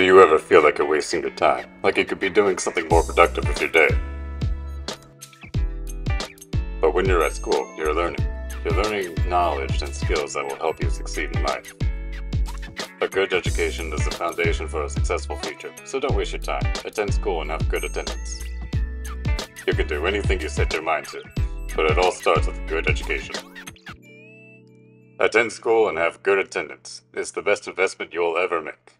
Do you ever feel like you're wasting your time? Like you could be doing something more productive with your day? But when you're at school, you're learning. You're learning knowledge and skills that will help you succeed in life. A good education is the foundation for a successful future, so don't waste your time. Attend school and have good attendance. You can do anything you set your mind to, but it all starts with a good education. Attend school and have good attendance. It's the best investment you'll ever make.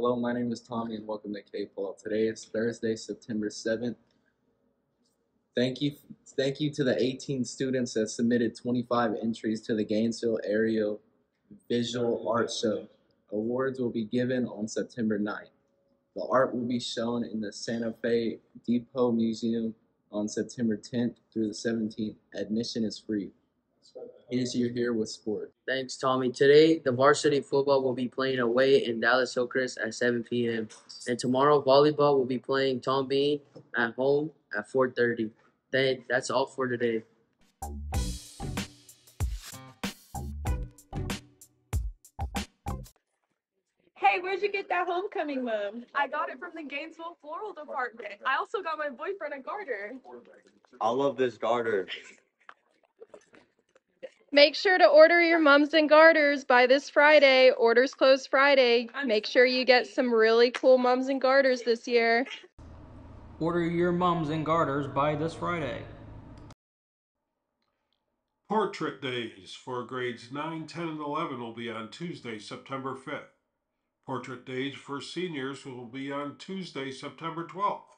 Hello, my name is Tommy and welcome to KPAW. Today is Thursday, September 7th. Thank you, thank you to the 18 students that submitted 25 entries to the Gainesville Area Visual Art Show. Awards will be given on September 9th. The art will be shown in the Santa Fe Depot Museum on September 10th through the 17th. Admission is free. It is your here with sport. Thanks, Tommy. Today, the varsity football will be playing away in Dallas Hillcrest at 7 p.m. And tomorrow, volleyball will be playing Tom Bean at home at 4.30. Then that's all for today. Hey, where'd you get that homecoming mug? I got it from the Gainesville Floral Department. I also got my boyfriend a garter. I love this garter. Make sure to order your mums and garters by this Friday. Orders close Friday. Make sure you get some really cool mums and garters this year. Order your mums and garters by this Friday. Portrait Days for grades 9, 10, and 11 will be on Tuesday, September 5th. Portrait Days for seniors will be on Tuesday, September 12th.